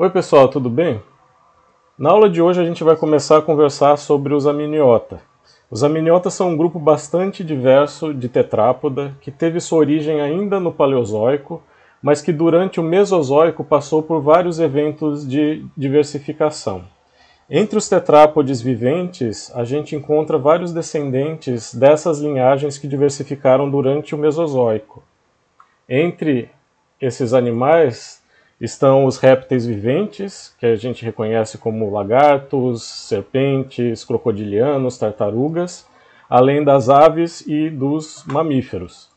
Oi pessoal, tudo bem? Na aula de hoje a gente vai começar a conversar sobre os amniota. Os amniota são um grupo bastante diverso de tetrápoda que teve sua origem ainda no Paleozoico, mas que durante o Mesozoico passou por vários eventos de diversificação. Entre os tetrápodes viventes, a gente encontra vários descendentes dessas linhagens que diversificaram durante o Mesozoico. Entre esses animais estão os répteis viventes, que a gente reconhece como lagartos, serpentes, crocodilianos, tartarugas, além das aves e dos mamíferos.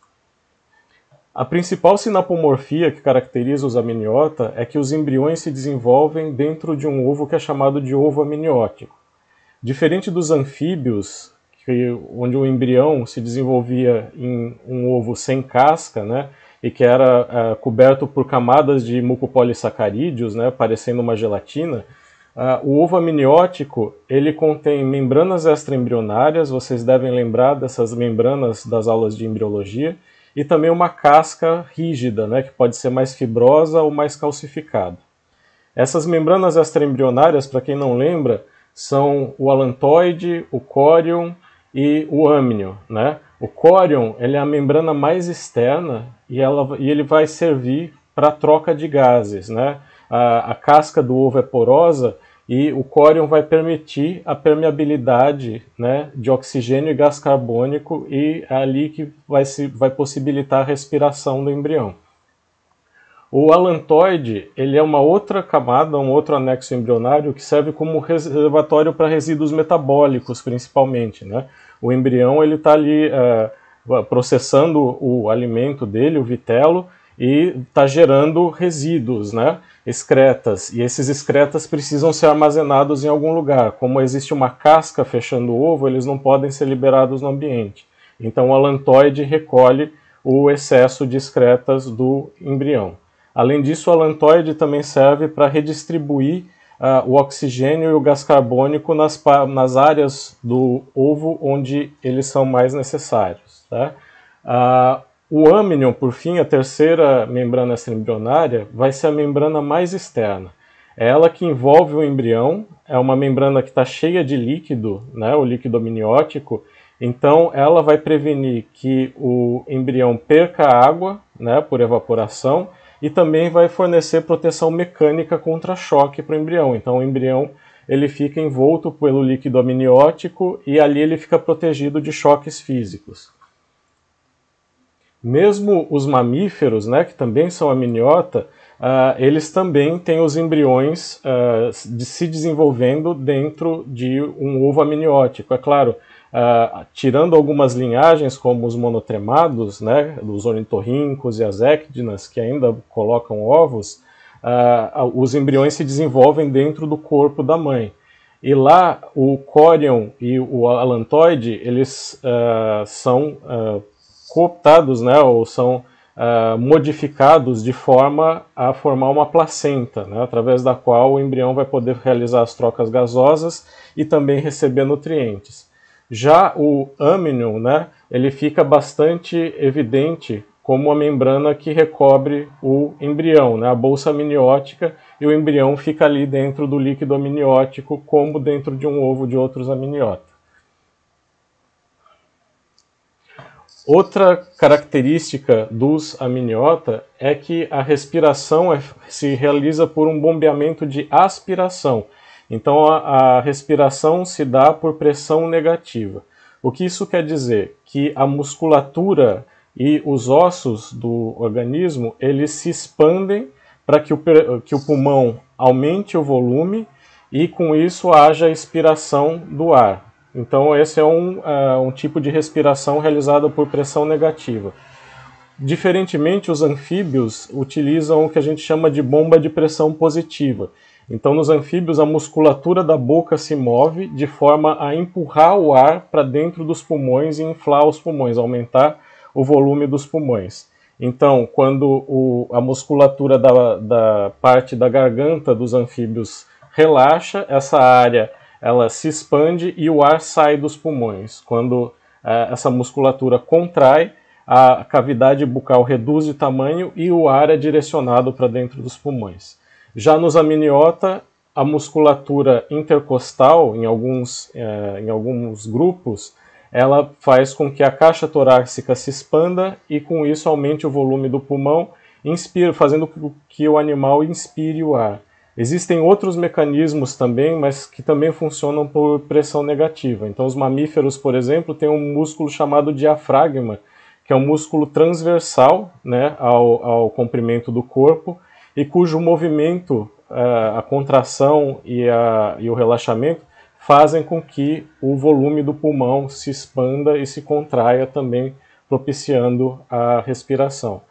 A principal sinapomorfia que caracteriza os amniota é que os embriões se desenvolvem dentro de um ovo que é chamado de ovo amniótico. Diferente dos anfíbios, que, onde o embrião se desenvolvia em um ovo sem casca, né, e que era uh, coberto por camadas de mucopolissacarídeos, né, parecendo uma gelatina, uh, o ovo amniótico ele contém membranas extraembrionárias, vocês devem lembrar dessas membranas das aulas de embriologia, e também uma casca rígida, né, que pode ser mais fibrosa ou mais calcificada. Essas membranas extraembrionárias, para quem não lembra, são o alantoide, o córion e o amnio. Né? O córion é a membrana mais externa e, ela, e ele vai servir para troca de gases. Né? A, a casca do ovo é porosa e o córion vai permitir a permeabilidade né, de oxigênio e gás carbônico e é ali que vai, se, vai possibilitar a respiração do embrião. O alantoide ele é uma outra camada, um outro anexo embrionário que serve como reservatório para resíduos metabólicos, principalmente. Né? O embrião ele está ali é, processando o alimento dele, o vitelo, e está gerando resíduos, né? excretas, e esses excretas precisam ser armazenados em algum lugar. Como existe uma casca fechando o ovo, eles não podem ser liberados no ambiente. Então o alantoide recolhe o excesso de excretas do embrião. Além disso, o alantoide também serve para redistribuir uh, o oxigênio e o gás carbônico nas, nas áreas do ovo onde eles são mais necessários. Tá? Uh, o amnion, por fim, a terceira membrana extraembrionária, vai ser a membrana mais externa. É ela que envolve o embrião, é uma membrana que está cheia de líquido, né, o líquido amniótico, então ela vai prevenir que o embrião perca água né, por evaporação e também vai fornecer proteção mecânica contra choque para o embrião. Então o embrião ele fica envolto pelo líquido amniótico e ali ele fica protegido de choques físicos. Mesmo os mamíferos, né, que também são amniota, uh, eles também têm os embriões uh, de se desenvolvendo dentro de um ovo amniótico. É claro, uh, tirando algumas linhagens, como os monotremados, né, os ornitorrincos e as ecdinas, que ainda colocam ovos, os embriões se desenvolvem dentro do corpo da mãe. E lá, o corion e o alantoide, eles são cooptados, né, ou são uh, modificados de forma a formar uma placenta, né, através da qual o embrião vai poder realizar as trocas gasosas e também receber nutrientes. Já o amnion, né, ele fica bastante evidente como a membrana que recobre o embrião, né, a bolsa amniótica, e o embrião fica ali dentro do líquido amniótico, como dentro de um ovo de outros amniotas. Outra característica dos amniota é que a respiração é, se realiza por um bombeamento de aspiração. Então a, a respiração se dá por pressão negativa. O que isso quer dizer? Que a musculatura e os ossos do organismo eles se expandem para que o, que o pulmão aumente o volume e com isso haja expiração do ar. Então, esse é um, uh, um tipo de respiração realizada por pressão negativa. Diferentemente, os anfíbios utilizam o que a gente chama de bomba de pressão positiva. Então, nos anfíbios, a musculatura da boca se move de forma a empurrar o ar para dentro dos pulmões e inflar os pulmões, aumentar o volume dos pulmões. Então, quando o, a musculatura da, da parte da garganta dos anfíbios relaxa, essa área ela se expande e o ar sai dos pulmões. Quando é, essa musculatura contrai, a cavidade bucal reduz de tamanho e o ar é direcionado para dentro dos pulmões. Já nos amniota, a musculatura intercostal, em alguns, é, em alguns grupos, ela faz com que a caixa torácica se expanda e com isso aumente o volume do pulmão, inspira, fazendo com que o animal inspire o ar. Existem outros mecanismos também, mas que também funcionam por pressão negativa. Então, os mamíferos, por exemplo, têm um músculo chamado diafragma, que é um músculo transversal né, ao, ao comprimento do corpo e cujo movimento, uh, a contração e, a, e o relaxamento fazem com que o volume do pulmão se expanda e se contraia também, propiciando a respiração.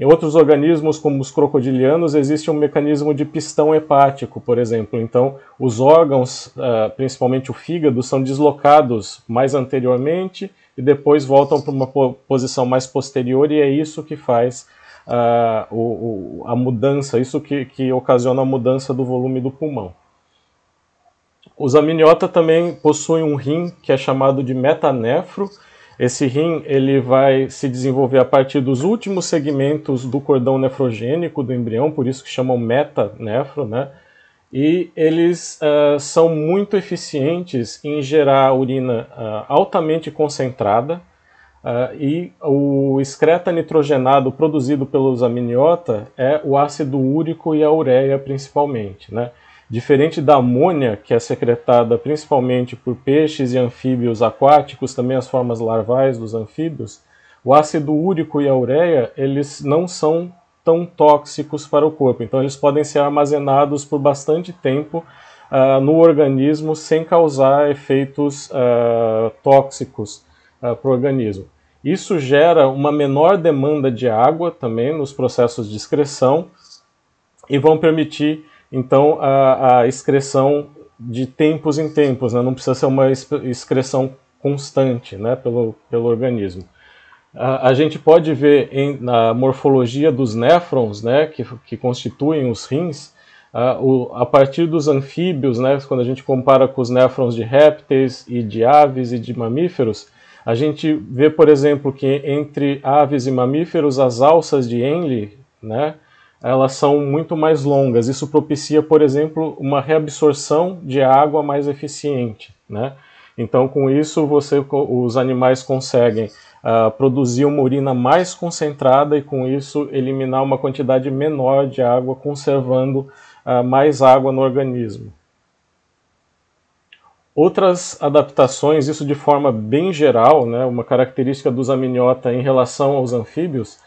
Em outros organismos, como os crocodilianos, existe um mecanismo de pistão hepático, por exemplo. Então, os órgãos, ah, principalmente o fígado, são deslocados mais anteriormente e depois voltam para uma posição mais posterior, e é isso que faz uh, o, o, a mudança, isso que, que ocasiona a mudança do volume do pulmão. Os amniota também possuem um rim que é chamado de metanefro, esse rim ele vai se desenvolver a partir dos últimos segmentos do cordão nefrogênico do embrião, por isso que chamam metanefro, né? E eles uh, são muito eficientes em gerar urina uh, altamente concentrada uh, e o excreta nitrogenado produzido pelos amniota é o ácido úrico e a ureia principalmente, né? Diferente da amônia, que é secretada principalmente por peixes e anfíbios aquáticos, também as formas larvais dos anfíbios, o ácido úrico e a ureia, eles não são tão tóxicos para o corpo. Então, eles podem ser armazenados por bastante tempo uh, no organismo sem causar efeitos uh, tóxicos uh, para o organismo. Isso gera uma menor demanda de água também nos processos de excreção e vão permitir então a, a excreção de tempos em tempos, né? não precisa ser uma excreção constante né? pelo, pelo organismo. A, a gente pode ver em, na morfologia dos néfrons, né? que, que constituem os rins, a, o, a partir dos anfíbios, né? quando a gente compara com os néfrons de répteis e de aves e de mamíferos, a gente vê, por exemplo, que entre aves e mamíferos, as alças de Henle, né, elas são muito mais longas. Isso propicia, por exemplo, uma reabsorção de água mais eficiente. Né? Então, com isso, você, os animais conseguem uh, produzir uma urina mais concentrada e, com isso, eliminar uma quantidade menor de água, conservando uh, mais água no organismo. Outras adaptações, isso de forma bem geral, né, uma característica dos amniota em relação aos anfíbios,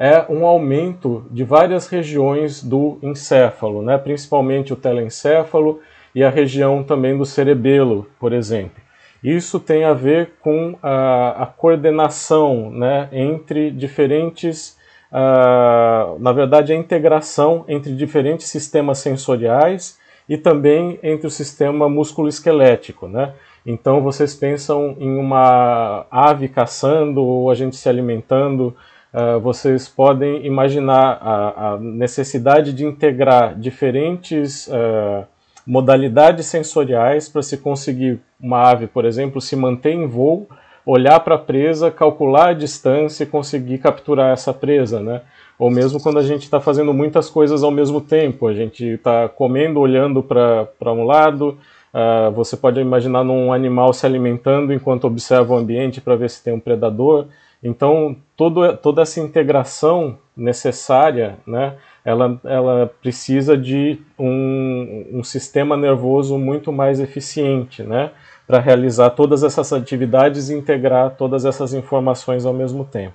é um aumento de várias regiões do encéfalo, né? principalmente o telencéfalo e a região também do cerebelo, por exemplo. Isso tem a ver com a, a coordenação né, entre diferentes, uh, na verdade, a integração entre diferentes sistemas sensoriais e também entre o sistema músculo-esquelético. Né? Então, vocês pensam em uma ave caçando ou a gente se alimentando Uh, vocês podem imaginar a, a, necessidade de integrar diferentes uh, modalidades sensoriais para se conseguir uma ave, por exemplo, se manter em voo, olhar para a presa, calcular a distância e conseguir capturar essa presa, né? Ou mesmo quando a gente está fazendo muitas coisas ao mesmo tempo, a gente está comendo, olhando para um lado, uh, você pode imaginar num animal se alimentando enquanto observa o ambiente para ver se tem um predador. Então, todo, toda essa integração necessária, né, ela, ela precisa de um, um sistema nervoso muito mais eficiente, né, para realizar todas essas atividades e integrar todas essas informações ao mesmo tempo.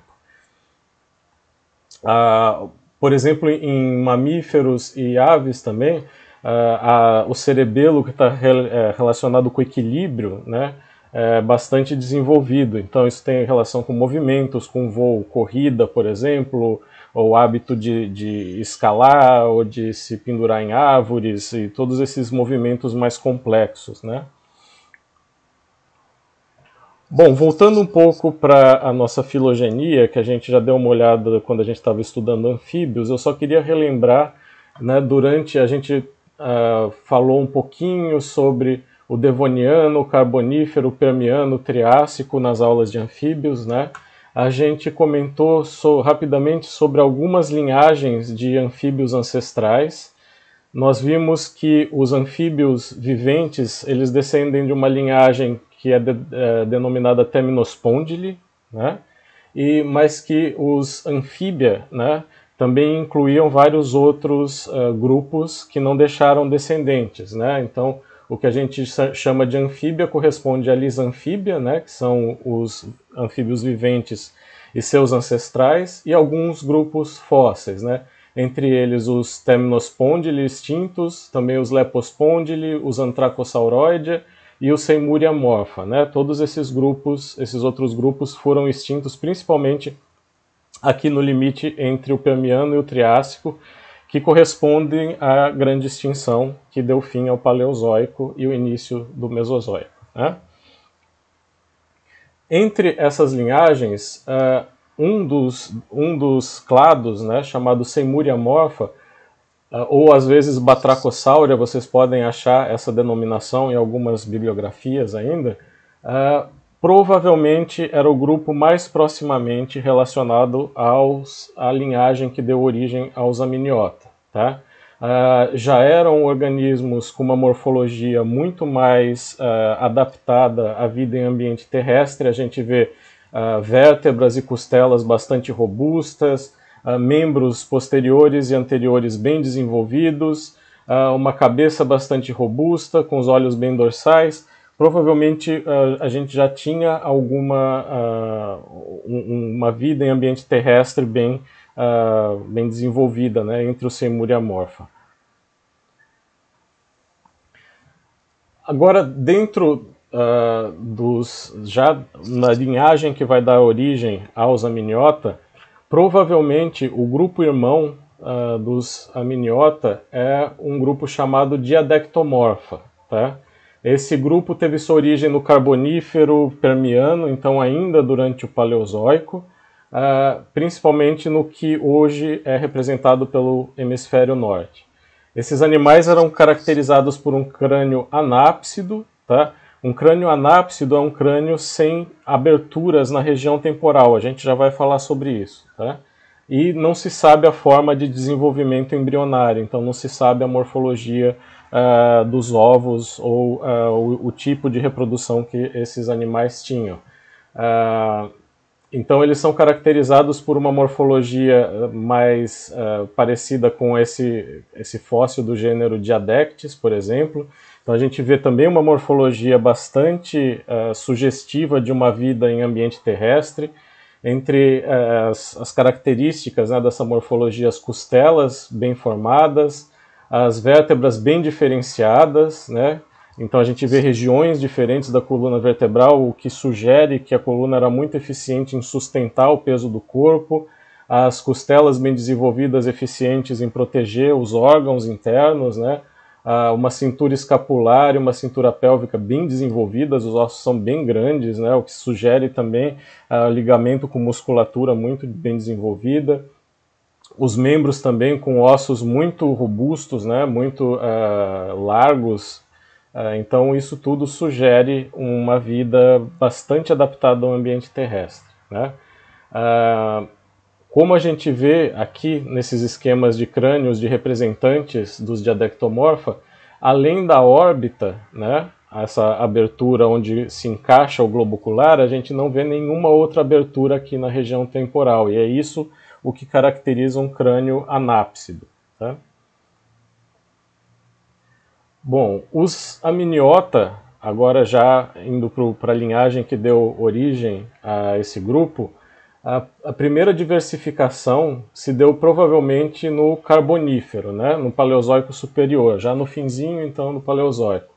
Ah, por exemplo, em mamíferos e aves também, ah, ah, o cerebelo que está re, é, relacionado com o equilíbrio, né, é, bastante desenvolvido. Então, isso tem relação com movimentos, com voo, corrida, por exemplo, ou hábito de, de escalar ou de se pendurar em árvores e todos esses movimentos mais complexos, né? Bom, voltando um pouco para a nossa filogenia, que a gente já deu uma olhada quando a gente estava estudando anfíbios, eu só queria relembrar, né, durante a gente uh, falou um pouquinho sobre o Devoniano, o Carbonífero, o Permiano, o Triássico nas aulas de anfíbios, né? A gente comentou so, rapidamente sobre algumas linhagens de anfíbios ancestrais, nós vimos que os anfíbios viventes eles descendem de uma linhagem que é, de, é denominada Temnospondyle, né? E mas que os anfíbia, né, também incluíam vários outros uh, grupos que não deixaram descendentes, né? Então, o que a gente chama de anfíbia corresponde à lisanfíbia, né, que são os anfíbios viventes e seus ancestrais, e alguns grupos fósseis, né? entre eles os Temnospondyli extintos, também os Lepospondyli, os Antracosauroidea e o Seimuria morpha. Né? Todos esses grupos, esses outros grupos foram extintos principalmente aqui no limite entre o Permiano e o Triássico, que correspondem à grande extinção que deu fim ao Paleozoico e o início do Mesozoico. Né? Entre essas linhagens, uh, um dos, um dos clados, né, chamado Semuria morpha, uh, ou às vezes Batrachosauria, vocês podem achar essa denominação em algumas bibliografias ainda, uh, provavelmente era o grupo mais proximamente relacionado aos, à linhagem que deu origem aos amniota. Tá? Uh, já eram organismos com uma morfologia muito mais uh, adaptada à vida em ambiente terrestre. A gente vê vértebras e costelas bastante robustas, uh, membros posteriores e anteriores bem desenvolvidos, uh, uma cabeça bastante robusta, com os olhos bem dorsais. Provavelmente a gente já tinha alguma um, uma vida em ambiente terrestre bem, bem desenvolvida né, entre o Semur e a Morfa. Agora, dentro uh, dos já na linhagem que vai dar origem aos amniota, provavelmente o grupo irmão uh, dos amniota é um grupo chamado diadectomorfa, tá? Esse grupo teve sua origem no Carbonífero Permiano, então ainda durante o Paleozoico, uh, principalmente no que hoje é representado pelo hemisfério norte. Esses animais eram caracterizados por um crânio anápsido, tá? Um crânio anápsido é um crânio sem aberturas na região temporal, a gente já vai falar sobre isso. Tá? E não se sabe a forma de desenvolvimento embrionário, então não se sabe a morfologia uh, dos ovos ou uh, o, o, tipo de reprodução que esses animais tinham. Uh, então eles são caracterizados por uma morfologia mais parecida com esse, esse fóssil do gênero Diadectes, por exemplo, então a gente vê também uma morfologia bastante uh, sugestiva de uma vida em ambiente terrestre. Entre uh, as, as, características né, dessa morfologia, as costelas bem formadas, as vértebras bem diferenciadas, né? Então a gente vê regiões diferentes da coluna vertebral, o que sugere que a coluna era muito eficiente em sustentar o peso do corpo, as costelas bem desenvolvidas, eficientes em proteger os órgãos internos, né? Uma cintura escapular e uma cintura pélvica bem desenvolvidas, os ossos são bem grandes, né, o que sugere também uh, ligamento com musculatura muito bem desenvolvida. Os membros também com ossos muito robustos, né, muito uh, largos. Uh, então, isso tudo sugere uma vida bastante adaptada ao ambiente terrestre. Né? Como a gente vê aqui nesses esquemas de crânios de representantes dos diadectomorfa, além da órbita, né, essa abertura onde se encaixa o globo ocular, a gente não vê nenhuma outra abertura aqui na região temporal, e é isso o que caracteriza um crânio anápsido. Tá? Bom, os amniota, agora já indo para a linhagem que deu origem a esse grupo, a, a, primeira diversificação se deu provavelmente no Carbonífero, né, no Paleozoico superior, já no finzinho então do Paleozoico.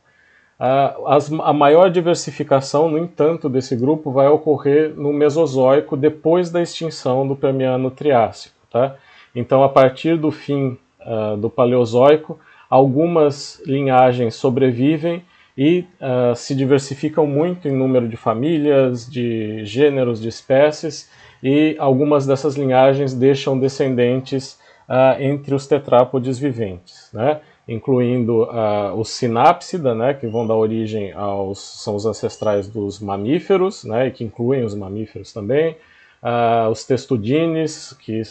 A, as, a maior diversificação, no entanto, desse grupo vai ocorrer no Mesozoico depois da extinção do Permiano Triássico. Tá? Então, a partir do fim uh, do Paleozoico, algumas linhagens sobrevivem e uh, se diversificam muito em número de famílias, de gêneros, de espécies, e algumas dessas linhagens deixam descendentes uh, entre os tetrápodes viventes, né? incluindo uh, os sinápsida, né, que vão dar origem aos são os ancestrais dos mamíferos, né, e que incluem os mamíferos também, uh, os testudines, que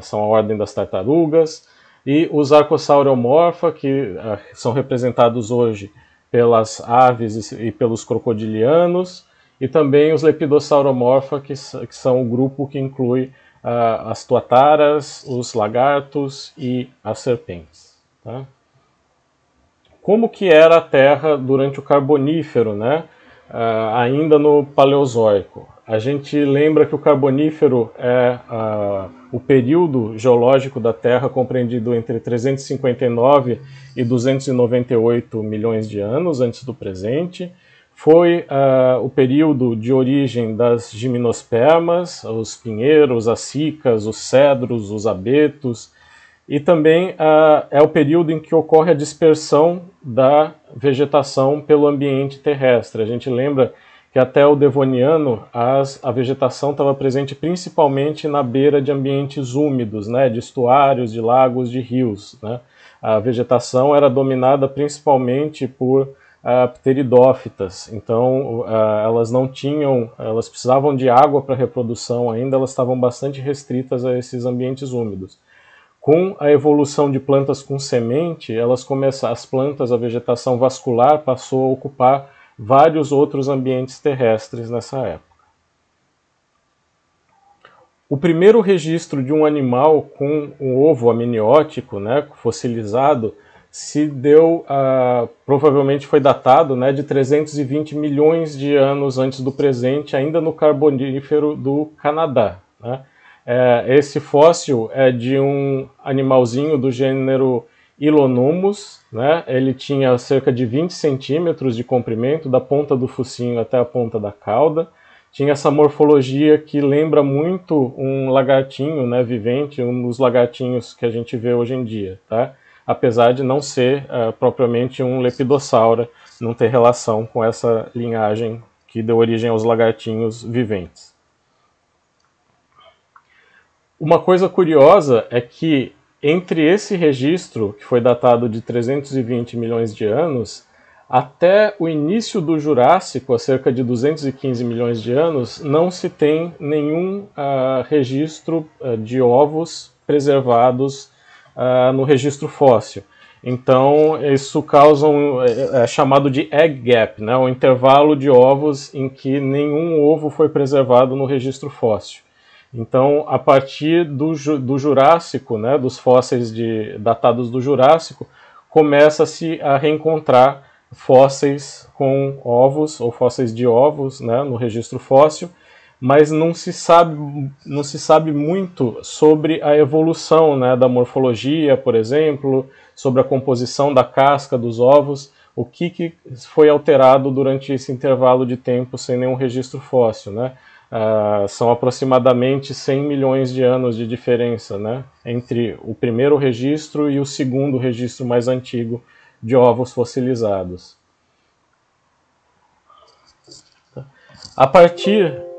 são a ordem das tartarugas, e os arcossauromorfa, que são representados hoje pelas aves e, pelos crocodilianos, e também os lepidossauromorfa, que, que são o grupo que inclui uh, as tuataras, os lagartos e as serpentes. Tá? Como que era a Terra durante o Carbonífero, né? Uh, ainda no Paleozoico? A gente lembra que o Carbonífero é uh, o período geológico da Terra compreendido entre 359 e 298 milhões de anos antes do presente. Foi uh, o período de origem das gimnospermas, os pinheiros, as cicas, os cedros, os abetos, e também uh, é o período em que ocorre a dispersão da vegetação pelo ambiente terrestre. A gente lembra que até o Devoniano as, a vegetação estava presente principalmente na beira de ambientes úmidos, né, de estuários, de lagos, de rios. Né. A vegetação era dominada principalmente por uh, pteridófitas, então uh, elas não tinham, elas precisavam de água para reprodução ainda, elas estavam bastante restritas a esses ambientes úmidos. Com a evolução de plantas com semente, elas começam, as plantas, a vegetação vascular passou a ocupar vários outros ambientes terrestres nessa época. O primeiro registro de um animal com um ovo amniótico, né, fossilizado, se deu, uh, provavelmente foi datado, né, de 320 milhões de anos antes do presente, ainda no Carbonífero do Canadá. Né? É, esse fóssil é de um animalzinho do gênero Ilonumus, né? ele tinha cerca de 20 centímetros de comprimento, da ponta do focinho até a ponta da cauda. Tinha essa morfologia que lembra muito um lagartinho né, vivente, um dos lagartinhos que a gente vê hoje em dia, tá? Apesar de não ser uh, propriamente um lepidossauro, não ter relação com essa linhagem que deu origem aos lagartinhos viventes. Uma coisa curiosa é que entre esse registro, que foi datado de 320 milhões de anos, até o início do Jurássico, há cerca de 215 milhões de anos, não se tem nenhum uh, registro uh, de ovos preservados uh, no registro fóssil. Então, isso causa um, é, é chamado de egg gap, né, um intervalo de ovos em que nenhum ovo foi preservado no registro fóssil. Então, a partir do, do Jurássico, né, dos fósseis de, datados do Jurássico, começa-se a reencontrar fósseis com ovos ou fósseis de ovos né, no registro fóssil, mas não se sabe, não se sabe muito sobre a evolução né, da morfologia, por exemplo, sobre a composição da casca dos ovos, o que, que foi alterado durante esse intervalo de tempo sem nenhum registro fóssil. Né? Uh, são aproximadamente 100 milhões de anos de diferença né, entre o primeiro registro e o segundo registro mais antigo de ovos fossilizados. A partir